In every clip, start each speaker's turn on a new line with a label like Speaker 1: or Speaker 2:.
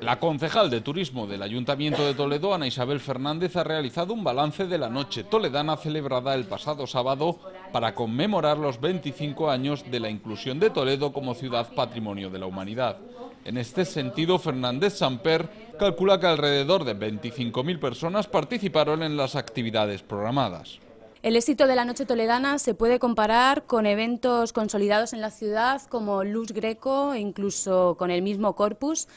Speaker 1: La concejal de Turismo del Ayuntamiento de Toledo, Ana Isabel Fernández, ha realizado un balance de la noche toledana celebrada el pasado sábado para conmemorar los 25 años de la inclusión de Toledo como ciudad patrimonio de la humanidad. En este sentido, Fernández Samper calcula que alrededor de 25.000 personas participaron en las actividades programadas.
Speaker 2: El éxito de la Noche Toledana se puede comparar con eventos consolidados en la ciudad como Luz Greco e incluso con el mismo Corpus.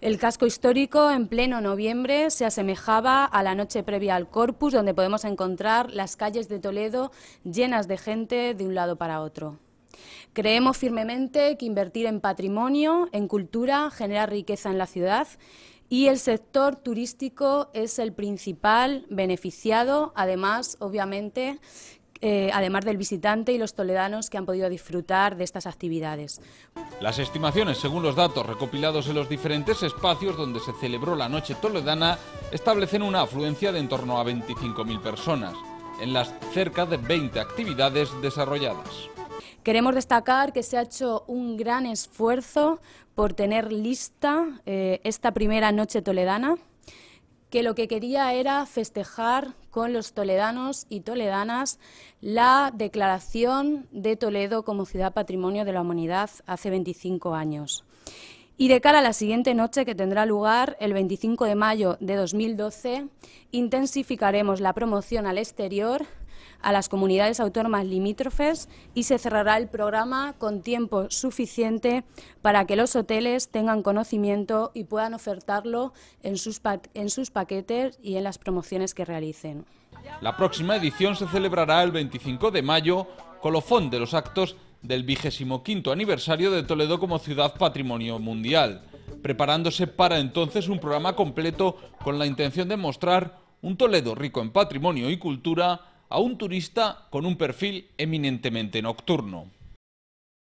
Speaker 2: El casco histórico en pleno noviembre se asemejaba a la noche previa al Corpus, donde podemos encontrar las calles de Toledo llenas de gente de un lado para otro. Creemos firmemente que invertir en patrimonio, en cultura, genera riqueza en la ciudad y el sector turístico es el principal beneficiado, además, obviamente, eh, además del visitante y los toledanos que han podido disfrutar de estas actividades.
Speaker 1: Las estimaciones, según los datos recopilados en los diferentes espacios donde se celebró la Noche Toledana, establecen una afluencia de en torno a 25.000 personas, en las cerca de 20 actividades desarrolladas.
Speaker 2: Queremos destacar que se ha hecho un gran esfuerzo por tener lista eh, esta primera Noche Toledana que lo que quería era festejar con los toledanos y toledanas la declaración de Toledo como ciudad patrimonio de la humanidad hace 25 años. Y de cara a la siguiente noche, que tendrá lugar el 25 de mayo de 2012, intensificaremos la promoción al exterior a las comunidades autónomas limítrofes y se cerrará el programa con tiempo suficiente para que los hoteles tengan conocimiento y puedan ofertarlo en sus, en sus paquetes y en las promociones que realicen.
Speaker 1: La próxima edición se celebrará el 25 de mayo, colofón de los actos del vigésimo quinto aniversario de Toledo como ciudad patrimonio mundial, preparándose para entonces un programa completo con la intención de mostrar un Toledo rico en patrimonio y cultura a un turista con un perfil eminentemente nocturno.